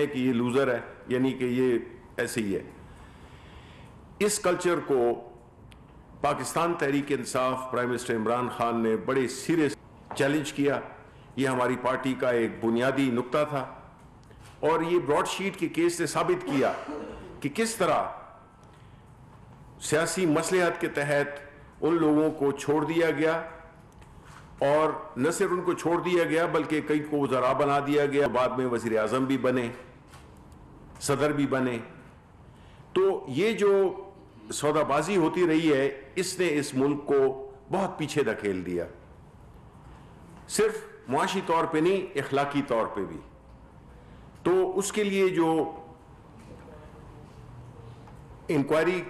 है कि ये लूजर है, यानी कि ये ऐसे ही है। इस कल्चर को पाकिस्तान तहरीक इंसाफ प्राइम मिनिस्टर इमरान खान ने बड़े सीरियस चैलेंज किया। ये हमारी पार्टी का एक बुनियादी नुक्ता था। और ये ब्रॉडशीट के केस ने साबित किया कि किस तरह सियासी मसलहत के तहत उन लोगों को छोड़ दिया गया और न सिर्फ़ उनको छोड़ दिया गया, बल्कि कई को जरा बना दिया गया। बाद में वज़ीर आज़म भी बने, सदर भी बने। तो ये जो सौदाबाजी होती रही है, इसने इस मुल्क को बहुत पीछे धकेल दिया। सिर्फ़ मुआशी तौर पे नहीं, इखलाकी तौर पे भी। तो उसके लिए जो इंक्वायरी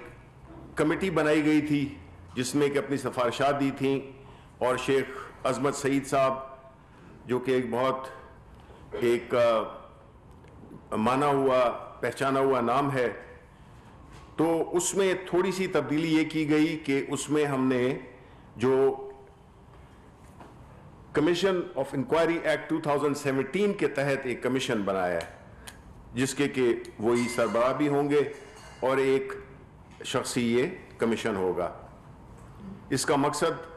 कमेटी बनाई गई थी, जिसमें कि अपनी सिफारशात दी थी, और शेख अजमत सईद साहब जो कि एक बहुत एक आ, माना हुआ पहचाना हुआ नाम है। तो उसमें थोड़ी सी तब्दीली ये की गई कि उसमें हमने जो कमीशन ऑफ़ इंक्वायरी एक्ट 2017 के तहत एक कमीशन बनाया है जिसके कि वही सरबराह भी होंगे और एक शख्सी ये कमीशन होगा। इसका मकसद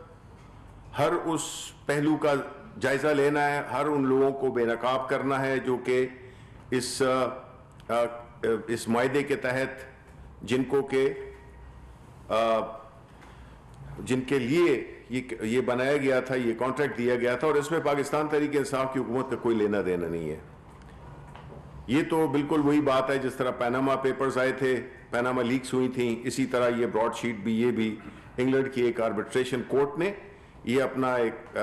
हर उस पहलू का जायज़ा लेना है हर उन लोगों को बेनकाब करना है जो कि इस आ, इस माहे के तहत जिनको के आ, जिनके लिए ये ये बनाया गया था ये कॉन्ट्रैक्ट दिया गया था और इसमें पाकिस्तान तरीके इंसाफ की हुकूमत का कोई लेना देना नहीं है। ये तो बिल्कुल वही बात है जिस तरह पैनामा पेपर्स आए थे पैनामा लीक्स हुई थी इसी तरह ये ब्रॉडशीट भी ये भी इंग्लैंड की एक आर्बिट्रेशन कोर्ट ने ये अपना एक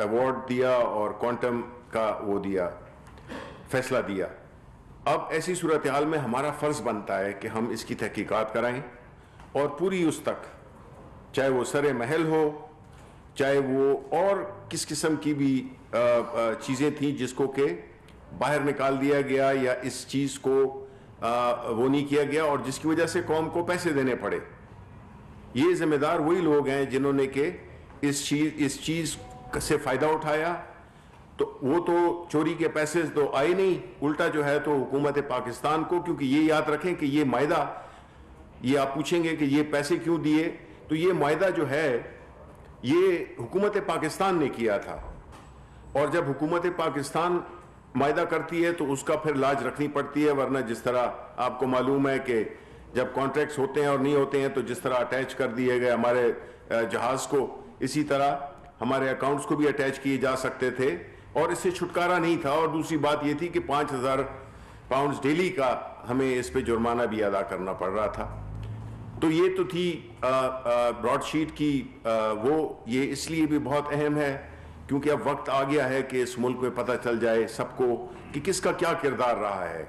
अवार्ड दिया और क्वांटम का वो दिया, फैसला दिया। अब ऐसी सूरत हाल में हमारा फ़र्ज़ बनता है कि हम इसकी तहकीकात कराएँ और पूरी उस तक, चाहे वो सर महल हो, चाहे वो और किस किस्म की भी चीज़ें थी जिसको के बाहर निकाल दिया गया या इस चीज़ को वो नहीं किया गया और जिसकी वजह से कौम को पैसे देने पड़े। ये जिम्मेदार वही लोग हैं जिन्होंने के इस चीज़ इस चीज़ से फ़ायदा उठाया तो वो तो चोरी के पैसे तो आए नहीं, उल्टा जो है तो हुकूमत पाकिस्तान को, क्योंकि ये याद रखें कि ये मायदा, ये आप पूछेंगे कि ये पैसे क्यों दिए तो ये मायदा जो है, ये हुकूमत पाकिस्तान ने किया था। और जब हुकूमत पाकिस्तान मायदा करती है तो उसका फिर लाज रखनी पड़ती है, वरना जिस तरह आपको मालूम है कि जब कॉन्ट्रैक्ट्स होते हैं और नहीं होते हैं तो जिस तरह अटैच कर दिए गए हमारे जहाज़ को इसी तरह हमारे अकाउंट्स को भी अटैच किए जा सकते थे और इससे छुटकारा नहीं था। और दूसरी बात ये थी कि पाँच हज़ार पाउंड डेली का हमें इस पे जुर्माना भी अदा करना पड़ रहा था। तो ये तो थी ब्रॉडशीट की आ, वो ये इसलिए भी बहुत अहम है क्योंकि अब वक्त आ गया है कि इस मुल्क में पता चल जाए सबको कि किसका क्या किरदार रहा है।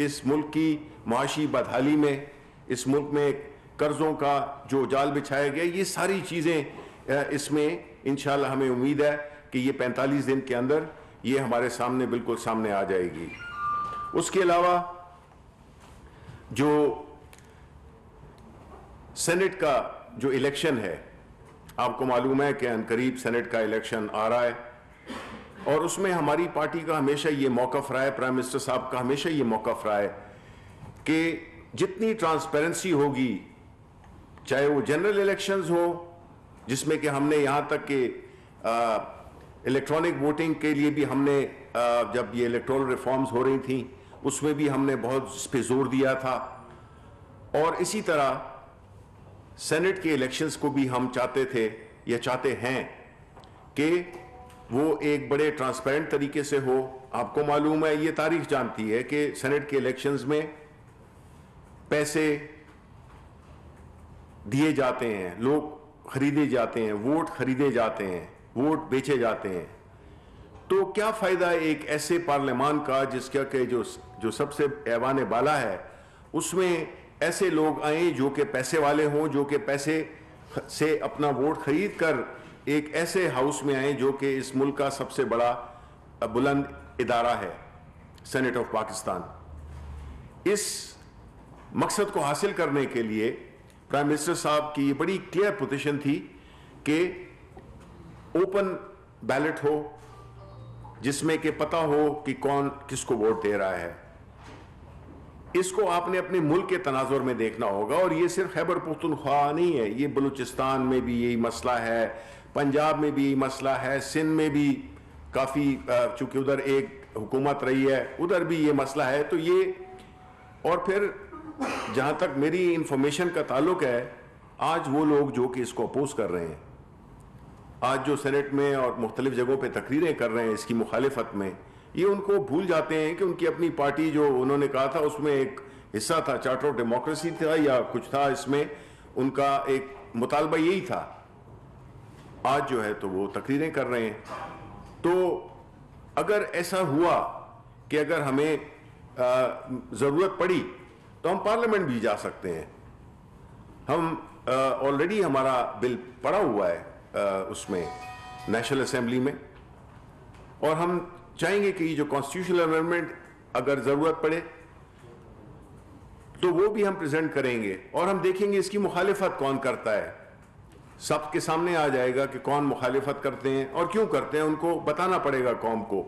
इस मुल्क की माशी बदहाली में इस मुल्क में कर्जों का जो जाल बिछाया गया ये सारी चीज़ें इसमें इनशाला हमें उम्मीद है कि ये 45 दिन के अंदर ये हमारे सामने बिल्कुल सामने आ जाएगी। उसके अलावा जो सेनेट का जो इलेक्शन है, आपको मालूम है कि अनकरीब सेनेट का इलेक्शन आ रहा है और उसमें हमारी पार्टी का हमेशा ये मौकफ रहा है प्राइम मिनिस्टर साहब का हमेशा ये मौकफ रहा है कि जितनी ट्रांसपेरेंसी होगी, चाहे वो जनरल इलेक्शंस हो जिसमें कि हमने यहाँ तक कि इलेक्ट्रॉनिक वोटिंग के लिए भी हमने आ, जब ये इलेक्ट्रॉनिक रिफॉर्म्स हो रही थी उसमें भी हमने बहुत इस पर ज़ोर दिया था। और इसी तरह सेनेट के इलेक्शंस को भी हम चाहते थे या चाहते हैं कि वो एक बड़े ट्रांसपेरेंट तरीके से हो। आपको मालूम है ये तारीख जानती है कि सेनेट के इलेक्शंस में पैसे दिए जाते हैं। लोग खरीदे जाते हैं, वोट खरीदे जाते हैं, वोट बेचे जाते हैं। तो क्या फ़ायदा एक ऐसे पार्लियामान का जिसका के जो जो सबसे ऐवान बाला है, उसमें ऐसे लोग आए जो कि पैसे वाले हों, जो कि पैसे से अपना वोट खरीद कर एक ऐसे हाउस में आए जो कि इस मुल्क का सबसे बड़ा बुलंद इदारा है सेनेट ऑफ़ पाकिस्तान इस मकसद को हासिल करने के लिए प्राइम मिनिस्टर साहब की ये बड़ी क्लियर पोजीशन थी कि ओपन बैलेट हो, जिसमें कि पता हो कि कौन किसको वोट दे रहा है। इसको आपने अपने मुल्क के तनाजुर में देखना होगा और ये सिर्फ़ खैबर पुख्तनख्वा नहीं है, ये बलूचिस्तान में भी यही मसला है, पंजाब में भी यही मसला है, सिंध में भी काफ़ी चूँकि उधर एक हुकूमत रही है, उधर भी ये मसला है तो ये और फिर जहाँ तक मेरी इंफॉर्मेशन का ताल्लुक है, आज वो लोग जो कि इसको अपोज कर रहे हैं, आज जो सेनेट में और मुख्तलिफ़ जगहों पर तकरीरें कर रहे हैं इसकी मुखालिफत में, ये उनको भूल जाते हैं कि उनकी अपनी पार्टी जो उन्होंने कहा था, उसमें एक हिस्सा था चार्टर ऑफ़ डेमोक्रेसी था या कुछ था इसमें, उनका एक मुतालबा यही था। आज जो है तो वो तकरीरें कर रहे हैं। तो अगर ऐसा हुआ कि अगर हमें ज़रूरत पड़ी तो हम पार्लियामेंट भी जा सकते हैं। हम ऑलरेडी हमारा बिल पड़ा हुआ है आ, उसमें नेशनल असेंबली में। और हम चाहेंगे कि जो कॉन्स्टिट्यूशनल अमेंडमेंट अगर ज़रूरत पड़े तो वो भी हम प्रेजेंट करेंगे। और हम देखेंगे इसकी मुखालिफत कौन करता है। सबके सामने आ जाएगा कि कौन मुखालिफत करते हैं और क्यों करते हैं उनको बताना पड़ेगा कौम को।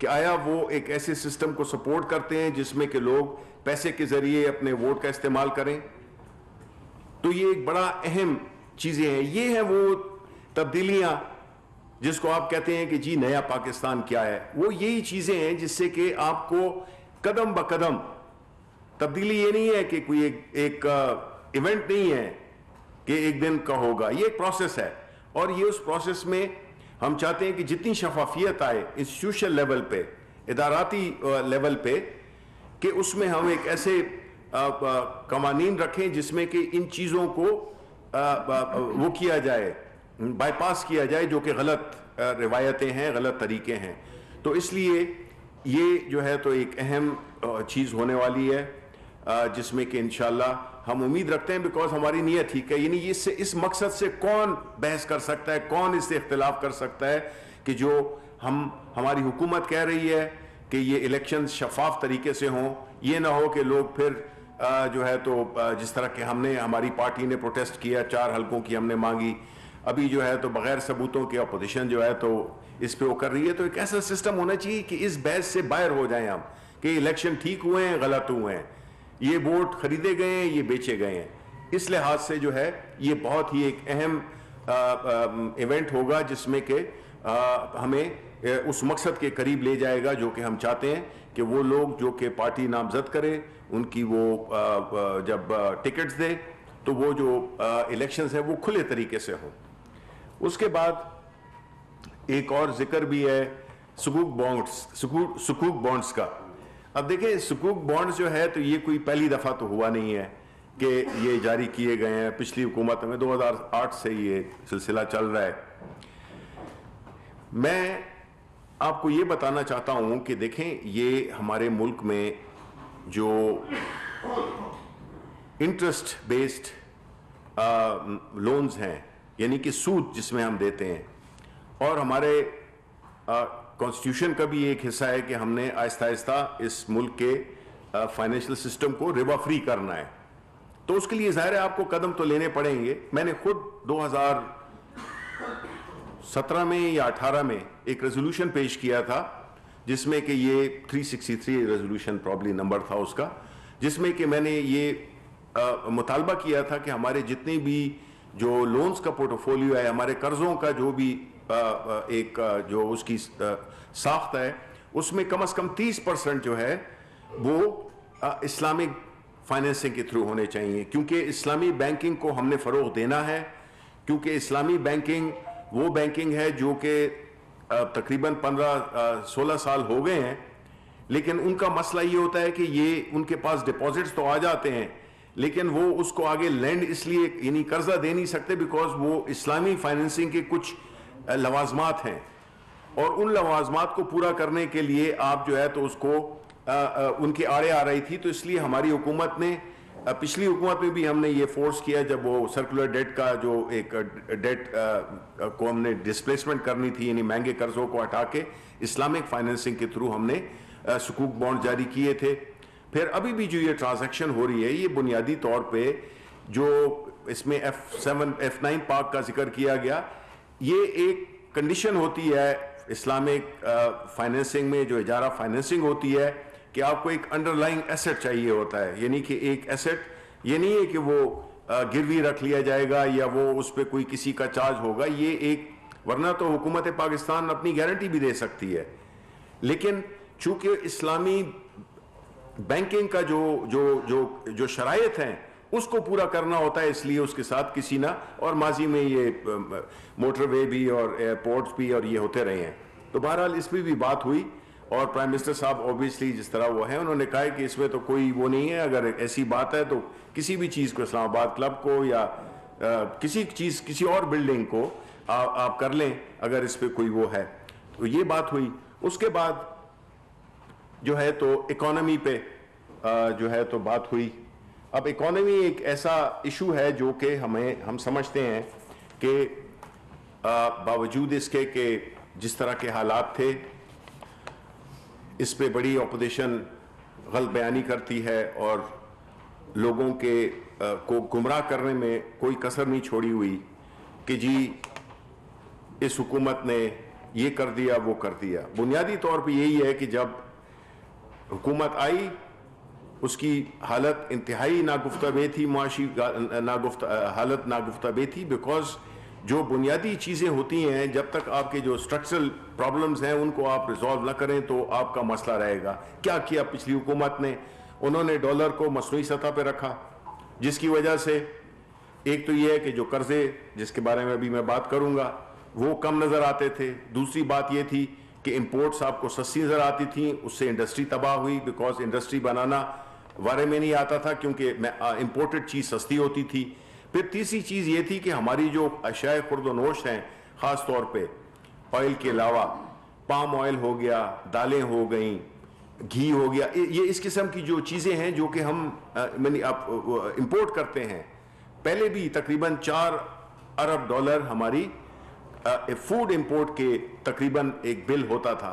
कि आया वो एक ऐसे सिस्टम को सपोर्ट करते हैं जिसमें कि लोग पैसे के ज़रिए अपने वोट का इस्तेमाल करें? तो ये एक बड़ा अहम चीज़ें हैं। ये हैं वो तब्दीलियाँ जिसको आप कहते हैं कि जी नया पाकिस्तान क्या है? वो यही चीज़ें हैं जिससे कि आपको कदम ब कदम तब्दीली ये नहीं है कि कोई एक, एक इवेंट नहीं है कि एक दिन का होगा। ये एक प्रोसेस है। और ये उस प्रोसेस में हम चाहते हैं कि जितनी शफाफियत आए इंस्टीट्यूशन लेवल पे, इदाराती लेवल पे, कि उसमें हम एक ऐसे कवानीन रखें जिसमें कि इन चीज़ों को वो किया जाए बाईपास किया जाए जो कि गलत रिवायतें हैं, गलत तरीके हैं। तो इसलिए ये जो है तो एक अहम चीज़ होने वाली है जिसमें कि इनशाला हम उम्मीद रखते हैं बिकॉज़ हमारी नीयत ठीक है। यानी इससे, इस मकसद से कौन बहस कर सकता है, कौन इससे इख्तलाफ कर सकता है कि जो हम, हमारी हुकूमत कह रही है कि ये इलेक्शन शफाफ तरीके से हों। ये ना हो कि लोग फिर जो है तो जिस तरह के हमने, हमारी पार्टी ने प्रोटेस्ट किया, चार हलकों की हमने मांगी। अभी जो है तो बगैर सबूतों के अपोजिशन जो है तो इस पे वो कर रही है। तो एक ऐसा सिस्टम होना चाहिए कि इस बहस से बाहर हो जाए हम, कि इलेक्शन ठीक हुए हैं, गलत हुए हैं। ये वोट खरीदे गए हैं ये बेचे गए हैं। इस लिहाज से जो है ये बहुत ही एक अहम इवेंट होगा जिसमें कि हमें उस मकसद के करीब ले जाएगा जो कि हम चाहते हैं कि वो लोग जो कि पार्टी नामजद करें उनकी वो आ, जब टिकट्स दे तो वो जो इलेक्शंस है वो खुले तरीके से हों। उसके बाद एक और ज़िक्र भी है सुकूक बॉन्ड्स सुकूक बॉन्ड्स का। अब देखिए, सुकूक बॉन्ड्स जो है तो ये कोई पहली दफ़ा तो हुआ नहीं है कि ये जारी किए गए हैं पिछली हुकूमत में। 2008 से ये सिलसिला चल रहा है। मैं आपको ये बताना चाहता हूँ कि देखें, ये हमारे मुल्क में जो इंटरेस्ट बेस्ड लोन्स हैं, यानी कि सूद जिसमें हम देते हैं, और हमारे कॉन्स्टिट्यूशन का भी एक हिस्सा है कि हमने आहिस्ता आहिस्ता इस मुल्क के फाइनेंशियल सिस्टम को रिबा फ्री करना है। तो उसके लिए ज़ाहिर है आपको कदम तो लेने पड़ेंगे। मैंने खुद 2017 में या 18 में एक रेजोल्यूशन पेश किया था, जिसमें कि ये 363 रेजोल्यूशन प्रॉब्ली नंबर था उसका, जिसमें कि मैंने ये मुतालबा किया था कि हमारे जितने भी जो लोन्स का पोर्टफोलियो है, हमारे कर्जों का जो भी एक जो उसकी साख्त है, उसमें कम अज़ कम 30 परसेंट जो है, वो इस्लामिक फाइनेंसिंग के थ्रू होने चाहिए। क्योंकि इस्लामी बैंकिंग को हमने फ़रोग देना है, क्योंकि इस्लामी बैंकिंग, वो बैंकिंग है जो कि तकरीबन 15-16 साल हो गए हैं, लेकिन उनका मसला ये होता है कि ये, उनके पास डिपॉजिट्स तो आ जाते हैं, लेकिन वो उसको आगे लैंड इसलिए, यानी कर्जा दे नहीं सकते, बिकॉज़ वो इस्लामी फाइनेंसिंग के कुछ लवाजमात हैं। और उन लवाजमात को पूरा करने के लिए आप जो है तो उसको आ, आ, उनके आड़े आ रही थी तो इसलिए हमारी हुकूमत ने पिछली हुकूमत में भी हमने ये फोर्स किया जब वो सर्कुलर डेट का जो एक डेट को हमने डिस्प्लेसमेंट करनी थी यानी महँगे कर्जों को हटा के इस्लामिक फाइनेंसिंग के थ्रू हमने सुकूक बॉन्ड जारी किए थे। फिर अभी भी जो ये ट्रांजैक्शन हो रही है ये बुनियादी तौर पे जो इसमें F seven F nine park का ज़िक्र किया गया ये एक कंडीशन होती है इस्लामिक फाइनेंसिंग में, जो इजारा फाइनेंसिंग होती है, कि आपको एक अंडरलाइंग एसेट चाहिए होता है। यानी कि एक एसेट ये नहीं है कि वो गिरवी रख लिया जाएगा या वो उस पर कोई किसी का चार्ज होगा। ये एक, वरना तो हुकूमत पाकिस्तान अपनी गारंटी भी दे सकती है। लेकिन चूँकि इस्लामी बैंकिंग का जो जो जो जो शराइत हैं उसको पूरा करना होता है इसलिए उसके साथ किसी ना और माजी में ये मोटरवे भी और एयरपोर्ट्स भी और ये होते रहे हैं। तो बहरहाल इस पर भी बात हुई और प्राइम मिनिस्टर साहब ऑब्वियसली जिस तरह वो है उन्होंने कहा कि इसमें तो कोई वो नहीं है अगर ऐसी बात है तो किसी भी चीज़ को इस्लामाबाद क्लब को या आ, किसी चीज़ किसी और बिल्डिंग को आ, आप कर लें अगर इस पर कोई वो है। तो ये बात हुई। उसके बाद जो है तो इकोनॉमी पे आ, जो है तो बात हुई। अब इकोनॉमी एक ऐसा इशू है जो कि हमें हम समझते हैं कि बावजूद इसके कि जिस तरह के हालात थे इस पे बड़ी अपोजिशन गलत बयानी करती है और लोगों के आ, को गुमराह करने में कोई कसर नहीं छोड़ी हुई कि जी इस हुकूमत ने ये कर दिया वो कर दिया। बुनियादी तौर पे यही है कि जब हुकूमत आई उसकी हालत इंतहाई नागुफ्ता थी मुआशी नागुफ्ता हालत नागुफ्ता थी बिकॉज़ जो बुनियादी चीज़ें होती हैं, जब तक आपके जो स्ट्रक्चरल प्रॉब्लम्स हैं, उनको आप रिजॉल्व ना करें तो आपका मसला रहेगा। क्या किया पिछली हुकूमत ने? उन्होंने डॉलर को मसनू सतह पर रखा, जिसकी वजह से एक तो यह है कि जो कर्जे, जिसके बारे में अभी मैं बात करूँगा, वो कम नज़र आते थे। दूसरी बात यह थी कि इम्पोर्ट्स आपको सस्ती नज़र आती थी, उससे इंडस्ट्री तबाह हुई बिकॉज़ इंडस्ट्री बनाना वारे में नहीं आता था क्योंकि इम्पोर्टेड चीज़ सस्ती होती थी। फिर तीसरी चीज़ ये थी कि हमारी जो अशाए खुर्दनोश हैं, ख़ास तौर पे ऑयल के अलावा पाम ऑयल हो गया, दालें हो गई, घी हो गया, ये इस किस्म की जो चीज़ें हैं जो कि हम मैंने आप इंपोर्ट करते हैं। पहले भी तकरीबन चार अरब डॉलर हमारी फ़ूड इंपोर्ट के तकरीबन एक बिल होता था।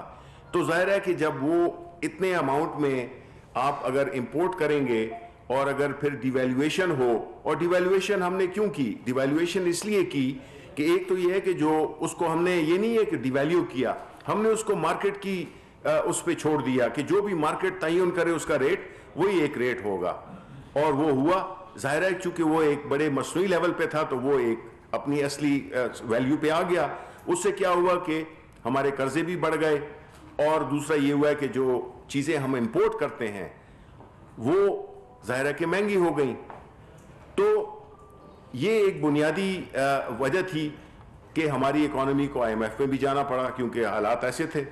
तो ज़ाहिर है कि जब वो इतने अमाउंट में आप अगर इंपोर्ट करेंगे और अगर फिर डिवेल्युएशन हो और डिवेल्युएशन हमने क्यों की? डिवेल्युएशन इसलिए की कि एक तो यह है कि जो उसको हमने ये नहीं है कि डिवेल्यू किया हमने उसको मार्केट की आ, उस पर छोड़ दिया कि जो भी मार्केट तयन करे उसका रेट वही एक रेट होगा। और वो हुआ ज़ाहिर है चूँकि वो एक बड़े मसनू लेवल पे था तो वो एक अपनी असली वैल्यू पे आ गया। उससे क्या हुआ कि हमारे कर्जे भी बढ़ गए और दूसरा ये हुआ कि जो चीज़ें हम इंपोर्ट करते हैं, वो ज़ाहिर कि महँगी हो गई। तो ये एक बुनियादी वजह थी कि हमारी इकोनॉमी को आईएमएफ में भी जाना पड़ा, क्योंकि हालात ऐसे थे।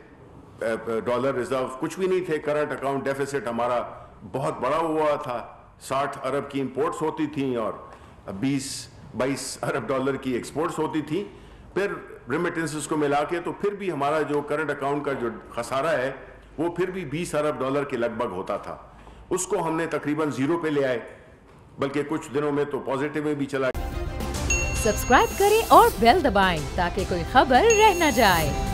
डॉलर रिज़र्व कुछ भी नहीं थे। करंट अकाउंट डेफिसिट हमारा बहुत बड़ा हुआ था। 60 अरब की इंपोर्ट्स होती थी और 20 22 अरब डॉलर की एक्सपोर्ट्स होती थी। फिर रिमिटेंसेस को मिला के तो फिर भी हमारा जो करंट अकाउंट का जो खसारा है वो फिर भी 20 अरब डॉलर के लगभग होता था। उसको हमने तकरीबन ज़ीरो पे ले आए, बल्कि कुछ दिनों में तो पॉजिटिव में भी चला सब्सक्राइब करें और बेल दबाएँ ताकि कोई खबर रह न जाए।